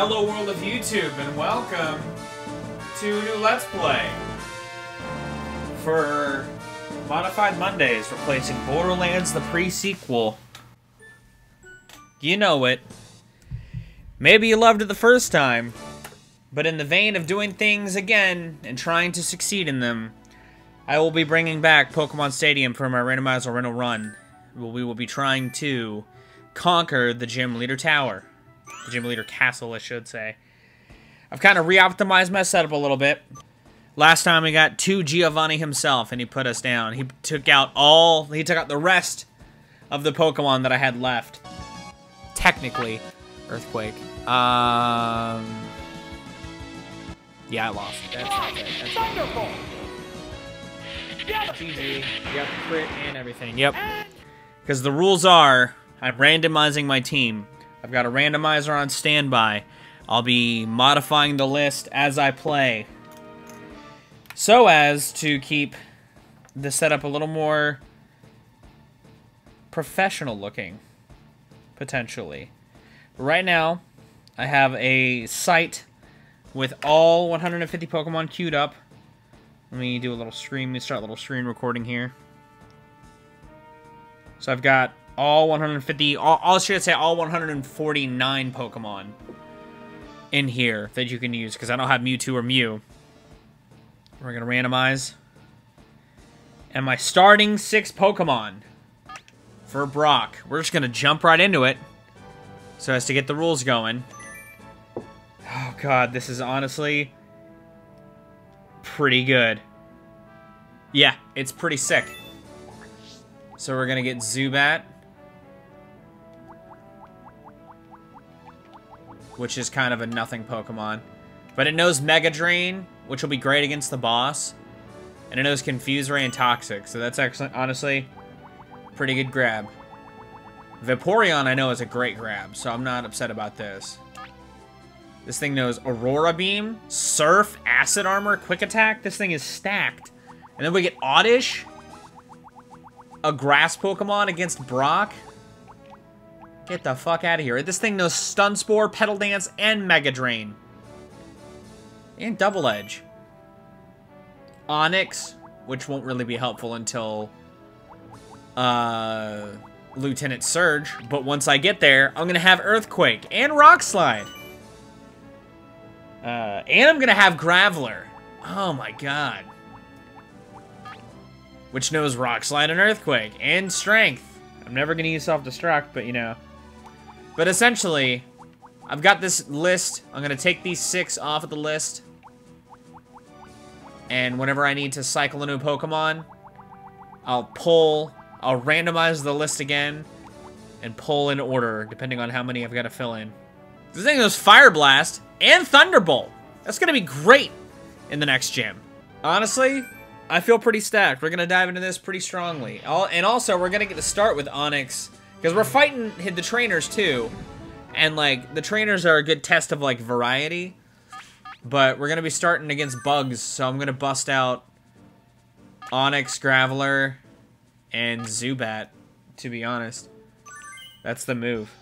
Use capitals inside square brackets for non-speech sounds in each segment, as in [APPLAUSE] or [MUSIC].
Hello world of YouTube and welcome to a new Let's Play for Modified Mondays replacing Borderlands the pre-sequel. You know it. Maybe you loved it the first time, but in the vein of doing things again and trying to succeed in them, I will be bringing back Pokemon Stadium for my randomizer rental run. We will be trying to conquer the Gym Leader Tower. The Gym Leader Castle, I should say. I've kind of re-optimized my setup a little bit. Last time we got to Giovanni himself, and he put us down. He took out all... He took out the rest of the Pokemon that I had left. Technically. Earthquake. Um... Yeah, I lost. That's not good. That's Thunderbolt! GG. Yep, crit and everything. Yep. Because the rules are, I'm randomizing my team. I've got a randomizer on standby. I'll be modifying the list as I play. So as to keep the setup a little more professional looking. Potentially. Right now, I have a site with all 150 Pokemon queued up. Let me do a little screen. Let me start a little screen recording here. So I've got all 150, all, all should say all 149 Pokemon in here that you can use because I don't have Mewtwo or Mew. We're gonna randomize. And my starting six Pokemon for Brock. We're just gonna jump right into it so as to get the rules going. Oh god, this is honestly pretty good. Yeah, it's pretty sick. So we're gonna get Zubat. Which is kind of a nothing Pokemon. But it knows Mega Drain, which will be great against the boss. And it knows Confuse Ray and Toxic, so that's actually, honestly, pretty good grab. Vaporeon I know is a great grab, so I'm not upset about this. This thing knows Aurora Beam, Surf, Acid Armor, Quick Attack. This thing is stacked. And then we get Oddish, a Grass Pokemon against Brock. Get the fuck out of here. This thing knows Stun Spore, Petal Dance, and Mega Drain. And Double Edge. Onix, which won't really be helpful until uh, Lieutenant Surge. But once I get there, I'm going to have Earthquake and Rock Slide. Uh, and I'm going to have Graveler. Oh my god. Which knows Rock Slide and Earthquake. And Strength. I'm never going to use Self-Destruct, but you know. But essentially, I've got this list. I'm going to take these six off of the list. And whenever I need to cycle a new Pokemon, I'll pull, I'll randomize the list again, and pull in order, depending on how many I've got to fill in. This thing goes Fire Blast and Thunderbolt. That's going to be great in the next gym. Honestly, I feel pretty stacked. We're going to dive into this pretty strongly. And also, we're going to get to start with Onix, because we're fighting the trainers too. And, like, the trainers are a good test of, like, variety. But we're going to be starting against bugs, so I'm going to bust out Onix, Graveler, and Zubat, to be honest. That's the move.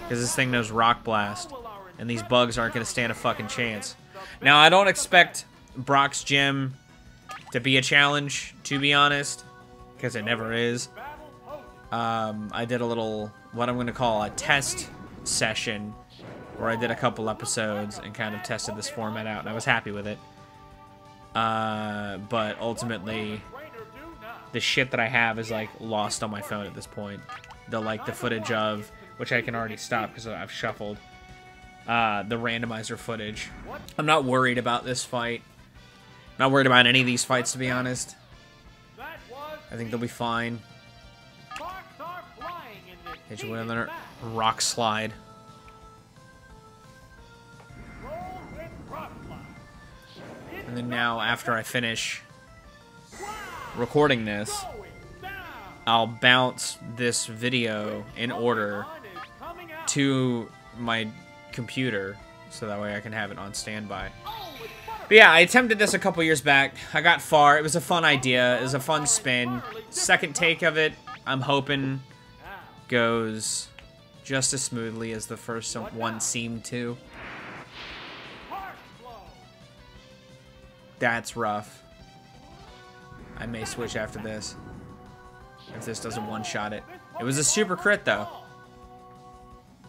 Because this thing knows Rock Blast. And these bugs aren't going to stand a fucking chance. Now, I don't expect Brock's Gym to be a challenge, to be honest. Because it never is. Um, I did a little, what I'm going to call a test session. Where I did a couple episodes and kind of tested this format out. And I was happy with it. Uh, but ultimately, the shit that I have is, like, lost on my phone at this point. The, like, the footage of which I can already stop because I've shuffled uh, the randomizer footage. I'm not worried about this fight. Not worried about any of these fights, to be honest. I think they'll be fine. Hit you with another rock slide. And then now, after I finish recording this, I'll bounce this video in order to my computer so that way I can have it on standby. But yeah, I attempted this a couple years back. I got far. It was a fun idea. It was a fun spin. Second take of it, I'm hoping, goes just as smoothly as the first one seemed to. That's rough. I may switch after this. If this doesn't one-shot it. It was a super crit, though.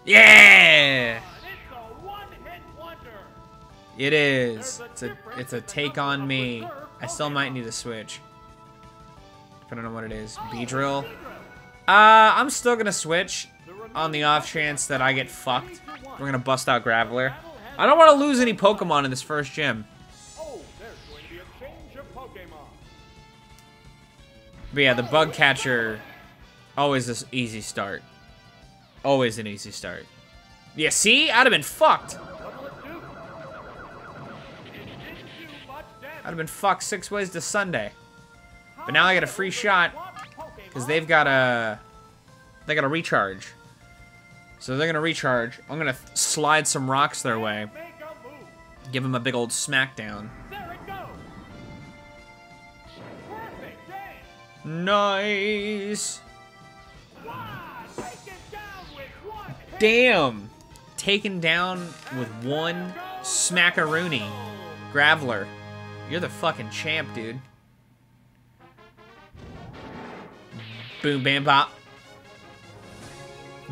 Yeah! It is. It's a, it's a take on me. I still might need to switch. Depending on what it is. Beedrill. Uh, I'm still gonna switch on the off chance that I get fucked. We're gonna bust out Graveler. I don't want to lose any Pokemon in this first gym. But yeah, the bug catcher, always this easy start. Always an easy start. Yeah, see? I'd have been fucked. I'd have been fucked six ways to Sunday. But now I got a free shot because they've got a they got a recharge. So they're gonna recharge. I'm gonna slide some rocks their way. Give them a big old smackdown. Nice. Damn. Taken down with one smackaroony. Graveler. You're the fucking champ, dude. Boom, bam, pop.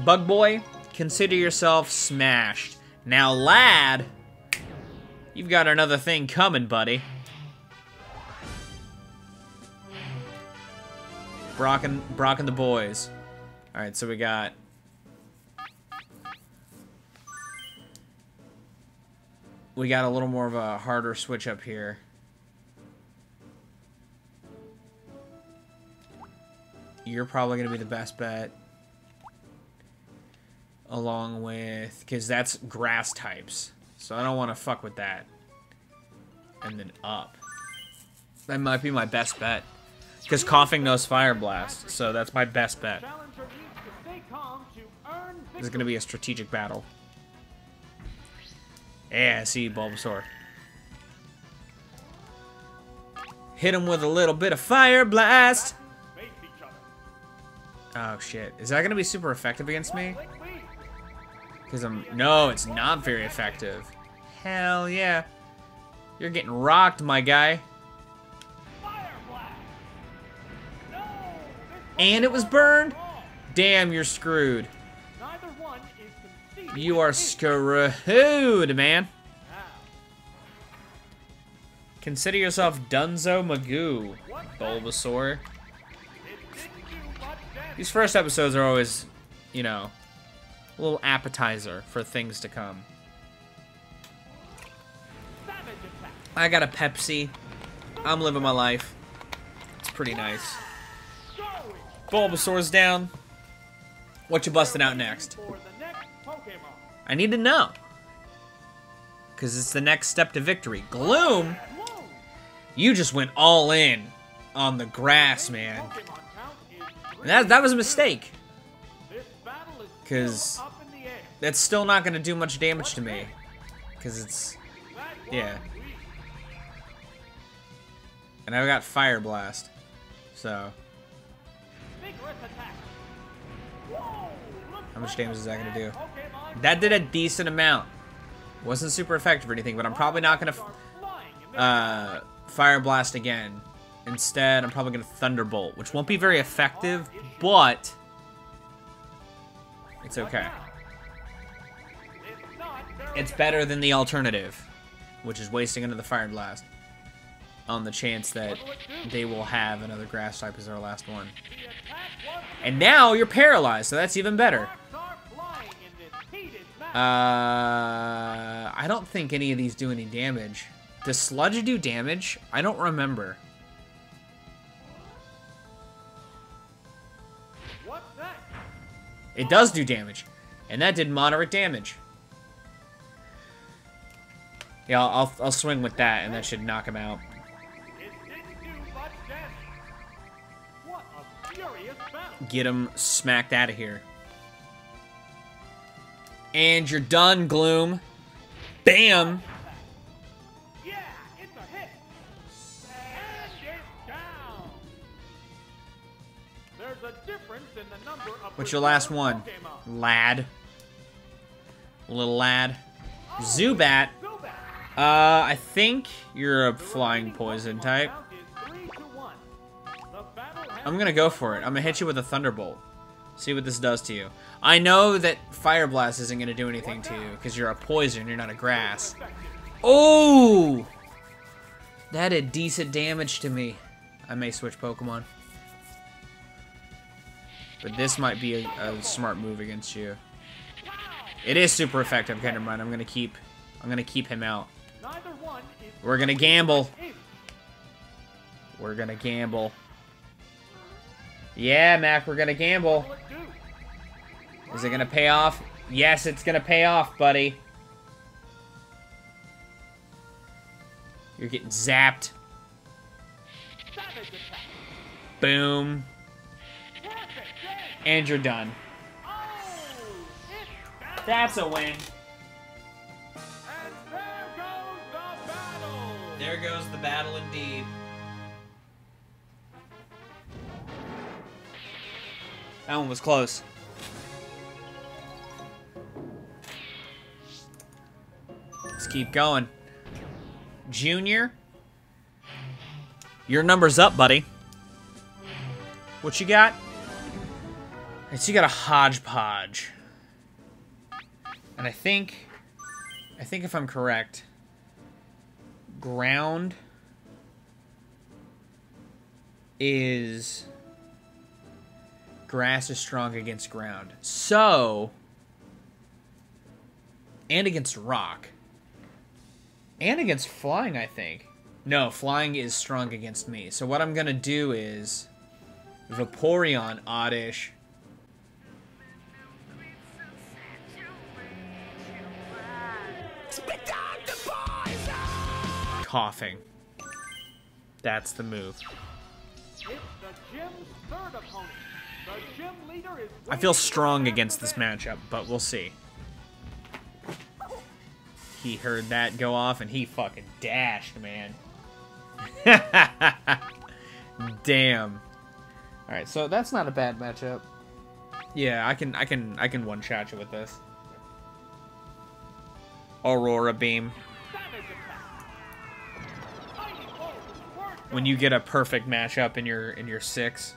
Bug boy, consider yourself smashed. Now, lad, you've got another thing coming, buddy. Brock and, Brock and the boys. Alright, so we got... We got a little more of a harder switch up here. You're probably going to be the best bet. Along with... Because that's grass types. So I don't want to fuck with that. And then up. That might be my best bet. Because Koffing knows Fire Blast, so that's my best bet. This is going to be a strategic battle. Yeah, I see Bulbasaur. Hit him with a little bit of Fire Blast! Oh shit. Is that going to be super effective against me? Because I'm... No, it's not very effective. Hell yeah. You're getting rocked, my guy. And it was burned? Damn, you're screwed. You are screwed, man. Consider yourself Dunzo Magoo, Bulbasaur. These first episodes are always, you know, a little appetizer for things to come. I got a Pepsi. I'm living my life. It's pretty nice. Bulbasaur's down. What you busting out next? I need to know. Because it's the next step to victory. Gloom? You just went all in on the grass, man. And that, that was a mistake. Because that's still not going to do much damage to me. Because it's... Yeah. And I've got Fire Blast. So... How much damage is that going to do? That did a decent amount. Wasn't super effective or anything, but I'm probably not going to uh, Fire Blast again. Instead, I'm probably going to Thunderbolt, which won't be very effective, but it's okay. It's better than the alternative, which is wasting another Fire Blast on the chance that they will have another Grass type as their last one. And now you're paralyzed, so that's even better. Uh, I don't think any of these do any damage. Does Sludge do damage? I don't remember. It does do damage. And that did moderate damage. Yeah, I'll, I'll swing with that, and that should knock him out. Get him smacked out of here. And you're done, Gloom. Bam! What's your last one? Lad. Little lad. Zubat. Uh, I think you're a flying poison type. I'm gonna go for it. I'm gonna hit you with a Thunderbolt. See what this does to you. I know that Fire Blast isn't gonna do anything to you, because you're a poison, you're not a grass. Oh! That did decent damage to me. I may switch Pokemon. But this might be a, a smart move against you. It is super effective, Never mind. I'm gonna keep I'm gonna keep him out. We're gonna gamble. We're gonna gamble. Yeah, Mac, we're gonna gamble. Is it gonna pay off? Yes, it's gonna pay off, buddy. You're getting zapped. Boom. And you're done. That's a win. There goes the battle indeed. That one was close. Let's keep going. Junior, your number's up, buddy. What you got? It's you got a hodgepodge. And I think, I think if I'm correct, ground is grass is strong against ground. So, and against rock. And against flying, I think. No, flying is strong against me. So what I'm going to do is Vaporeon Oddish Koffing. That's the move. I feel strong against this matchup, but we'll see. He heard that go off and he fucking dashed, man. [LAUGHS] Damn. Alright, so that's not a bad matchup. Yeah, I can I can I can one shot you with this. Aurora Beam. When you get a perfect matchup in your in your six.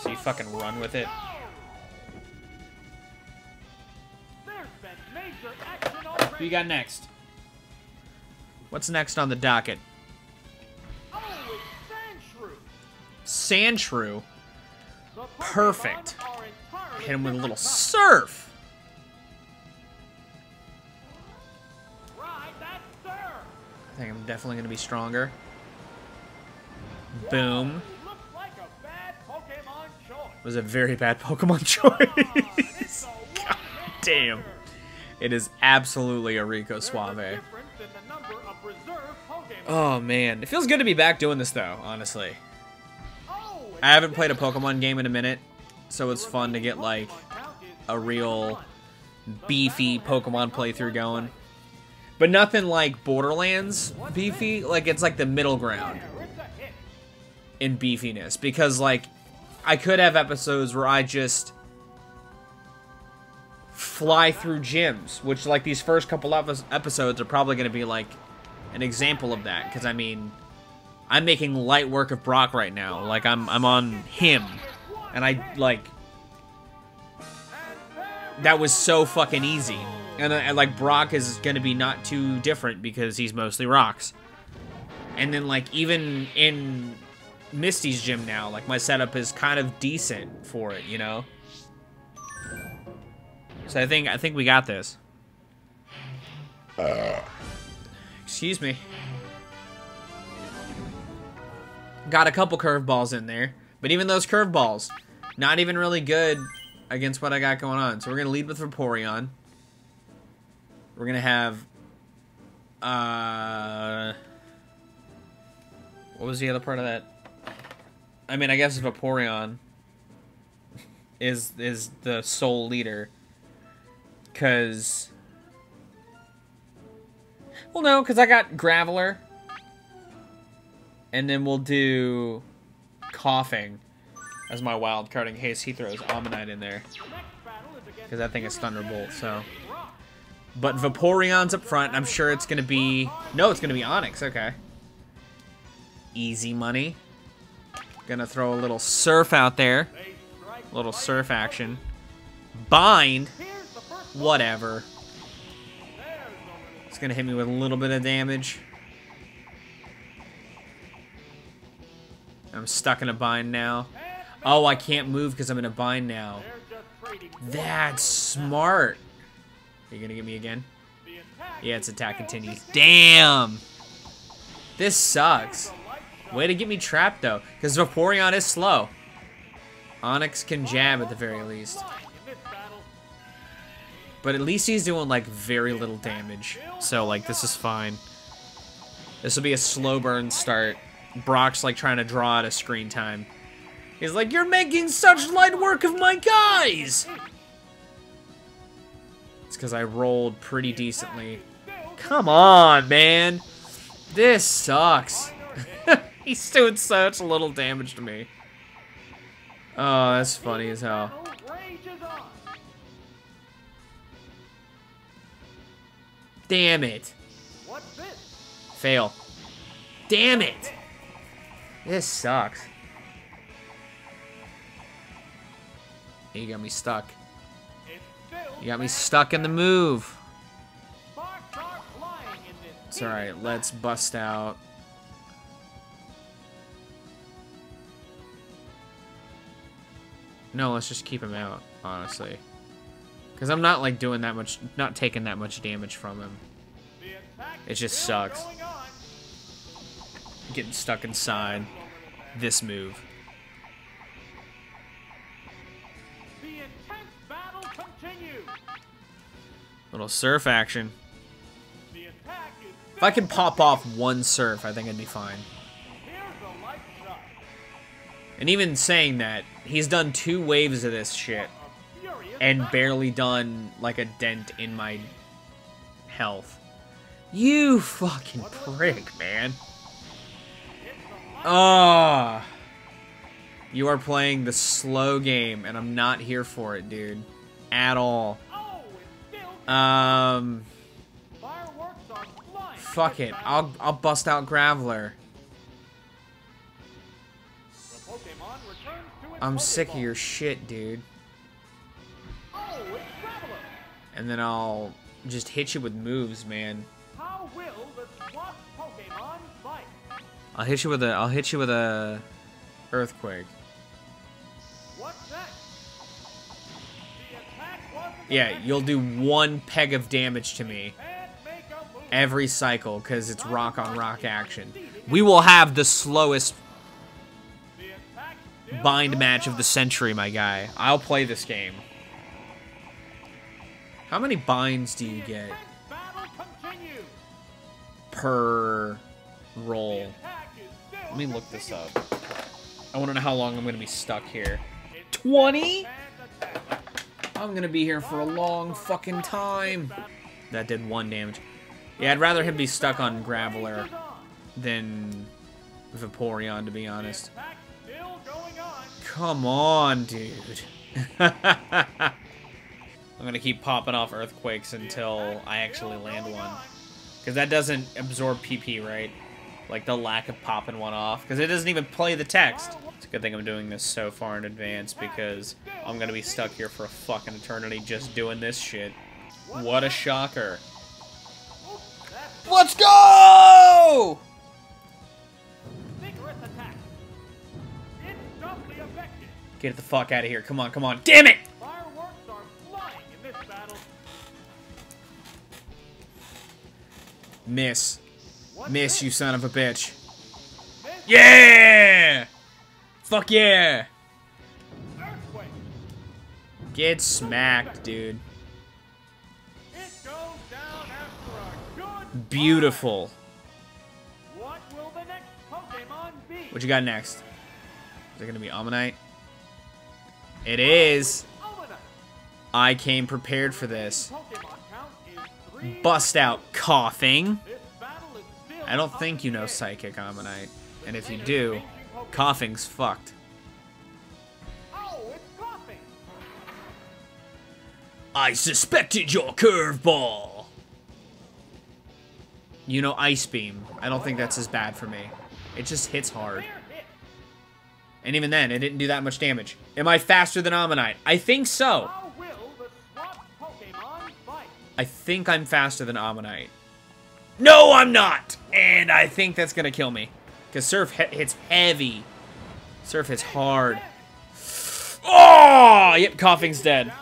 So you fucking run with it. Who you got next? What's next on the docket? Sandshrew. Perfect. Hit him with a little surf. I'm definitely going to be stronger. Boom. Was a very bad Pokemon [LAUGHS] choice. God damn. It is absolutely a Rico Suave. Oh man, it feels good to be back doing this though, honestly. I haven't played a Pokemon game in a minute, so it's fun to get like a real beefy Pokemon playthrough going. But nothing like Borderlands beefy, like it's like the middle ground in beefiness because like I could have episodes where I just fly through gyms, which like these first couple of episodes are probably going to be like an example of that because I mean I'm making light work of Brock right now. Like I'm I'm on him and I like that was so fucking easy. And, and like Brock is going to be not too different because he's mostly rocks. And then like even in Misty's gym now, like my setup is kind of decent for it, you know? So I think I think we got this. Uh. Excuse me. Got a couple curveballs in there, but even those curveballs, not even really good against what I got going on. So we're gonna lead with Vaporeon. We're gonna have uh what was the other part of that? I mean, I guess Vaporeon is is the sole leader. Because... Well, no, because I got Graveler. And then we'll do Koffing as my wild card in case he throws Omanyte in there. Because that thing is Thunderbolt, so. But Vaporeon's up front, I'm sure it's going to be... No, it's going to be Onix, okay. Easy money. Gonna throw a little Surf out there. A little Surf action. Bind. Whatever. It's gonna hit me with a little bit of damage. I'm stuck in a bind now. Oh, I can't move because I'm in a bind now. That's smart. Are you gonna get me again? Yeah, its attack continues. Damn! This sucks. Way to get me trapped, though. Because Vaporeon is slow. Onix can jab at the very least. But at least he's doing, like, very little damage. So, like, this is fine. This will be a slow burn start. Brock's, like, trying to draw out a screen time. He's like, You're making such light work of my guys! It's because I rolled pretty decently. Come on, man! This sucks. [LAUGHS] He's doing such little damage to me. Oh, that's funny as hell. Damn it. Fail. Damn it. This sucks. You got me stuck. You got me stuck in the move. It's alright, let's bust out. No, let's just keep him out, honestly. Because I'm not, like, doing that much, not taking that much damage from him. It just sucks. Getting stuck inside this move. Little surf action. If I can pop off one surf, I think I'd be fine. And even saying that, he's done two waves of this shit and barely done like a dent in my health. You fucking prick, man. Ah. Oh, you are playing the slow game, and I'm not here for it, dude. At all. Um. Fuck it. I'll I'll bust out Graveler. I'm sick of your shit, dude. And then I'll just hit you with moves, man. I'll hit you with a I'll hit you with a earthquake. Yeah, you'll do one peg of damage to me every cycle because it's rock on rock action. We will have the slowest bind match of the century, my guy. I'll play this game. How many binds do you get per roll? Let me look this up. I want to know how long I'm going to be stuck here. 20? I'm to be here for a long fucking time. That did one damage. Yeah, I'd rather him be stuck on Graveler than Vaporeon, to be honest. Come on, dude. [LAUGHS] I'm gonna keep popping off earthquakes until I actually land one. Because that doesn't absorb PP, right? Like the lack of popping one off. Because it doesn't even play the text. It's a good thing I'm doing this so far in advance because I'm gonna be stuck here for a fucking eternity just doing this shit. What a shocker. Let's go! Get the fuck out of here. Come on, come on. Damn it! Miss. Miss, you son of a bitch. Yeah! Fuck yeah! Get smacked, dude. Beautiful. What, what you got next? Is it gonna be Omanyte? It is. I came prepared for this. Bust out Koffing. I don't think you know Psychic Omanyte. And if you do, Koffing's fucked. I suspected your curveball! You know Ice Beam. I don't think that's as bad for me. It just hits hard. And even then, it didn't do that much damage. Am I faster than Omanyte? I think so! I think I'm faster than Omanyte. No, I'm not! And I think that's gonna kill me. Because Surf hits heavy. Surf hits hard. Oh! Yep, Koffing's dead.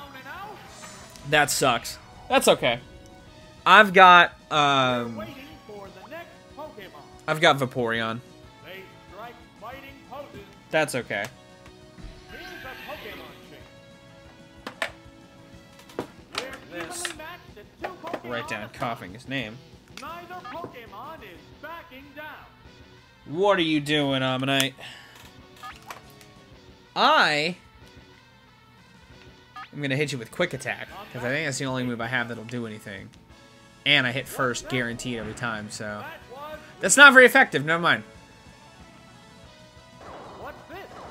That sucks. That's okay. I've got, um... I've got Vaporeon. That's okay. Write down Koffing his name. What are you doing, Omanyte? I am going to hit you with Quick Attack, because I think that's the only move I have that'll do anything. And I hit first, guaranteed every time, so... That's not very effective, never mind.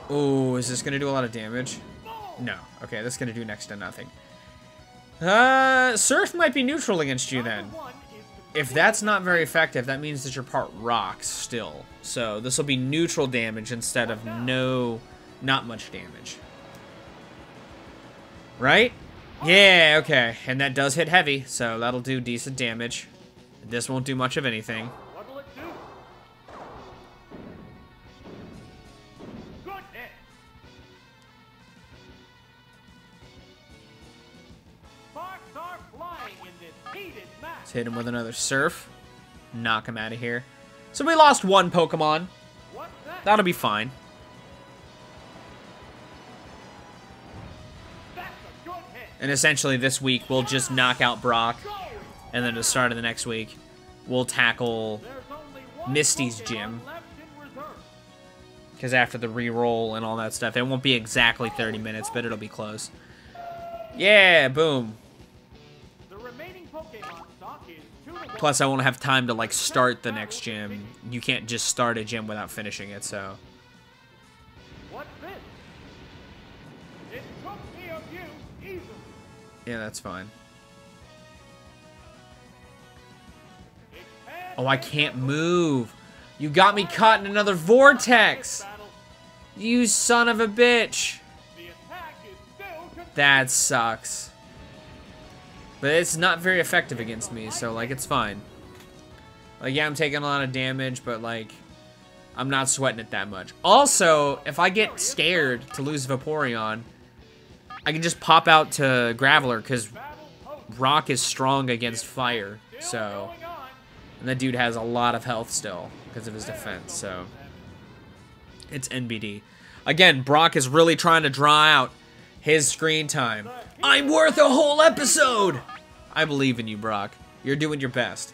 Oh, is this going to do a lot of damage? No. Okay, that's going to do next to nothing. Uh, Surf might be neutral against you then. If that's not very effective, that means that you're part rocks still. So this will be neutral damage instead of no, not much damage. Right? Yeah, okay. And that does hit heavy, so that'll do decent damage. This won't do much of anything. Let's hit him with another Surf. Knock him out of here. So we lost one Pokemon. That'll be fine. And essentially this week, we'll just knock out Brock. And then to the start of the next week, we'll tackle Misty's gym. Because after the re-roll and all that stuff, it won't be exactly 30 minutes, but it'll be close. Yeah, boom. Plus, I won't have time to, like, start the next gym. You can't just start a gym without finishing it, so... Yeah, that's fine. Oh, I can't move. You got me caught in another vortex. You son of a bitch. That sucks. But it's not very effective against me, so, like, it's fine. Like, yeah, I'm taking a lot of damage, but, like, I'm not sweating it that much. Also, if I get scared to lose Vaporeon, I can just pop out to Graveler, because Rock is strong against fire, so... And that dude has a lot of health still, because of his defense, so... It's NBD. Again, Brock is really trying to draw out his screen time. I'm worth a whole episode! I believe in you, Brock. You're doing your best.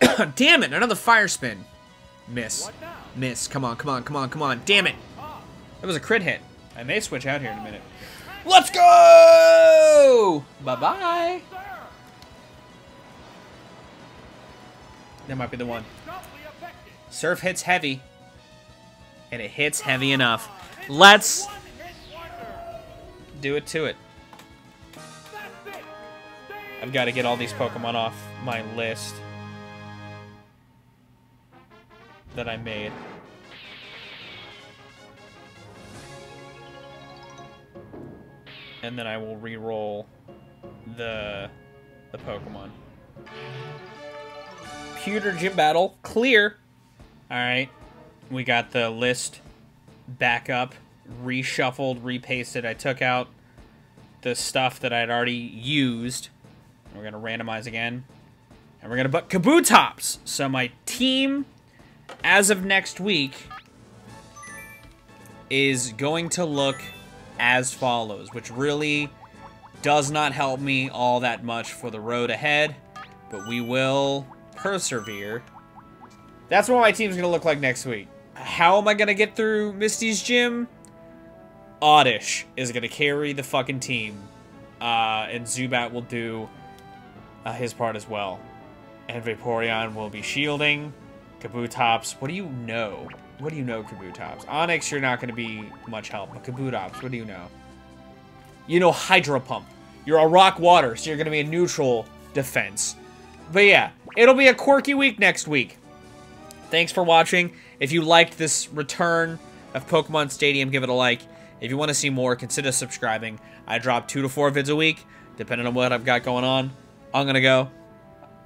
[COUGHS] Damn it, another fire spin. Miss. Miss. Come on, come on, come on, come on. Damn it. That was a crit hit. I may switch out here in a minute. Let's go! Bye-bye. That might be the one. Surf hits heavy. And it hits heavy enough. Let's do it to it. I've got to get all these Pokemon off my list that I made. And then I will re-roll the the Pokemon. Pewter Gym Battle, clear. Alright, we got the list back up reshuffled, repasted. I took out the stuff that I'd already used. We're going to randomize again. And we're going to put Kabutops. So my team, as of next week, is going to look as follows, which really does not help me all that much for the road ahead, but we will persevere. That's what my team's going to look like next week. How am I going to get through Misty's gym? Oddish is going to carry the fucking team. Uh, and Zubat will do uh, his part as well. And Vaporeon will be shielding. Kabutops, what do you know? What do you know, Kabutops? Onix, you're not going to be much help, but Kabutops, what do you know? you know Hydro Pump. You're a rock water, so you're going to be a neutral defense. But yeah, it'll be a quirky week next week. Thanks for watching. If you liked this return of Pokemon Stadium, give it a like. If you want to see more, consider subscribing. I drop two to four vids a week, depending on what I've got going on. I'm going to go.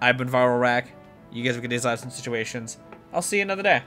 I've been ViralRak. You guys have good days, lives, and situations. I'll see you another day.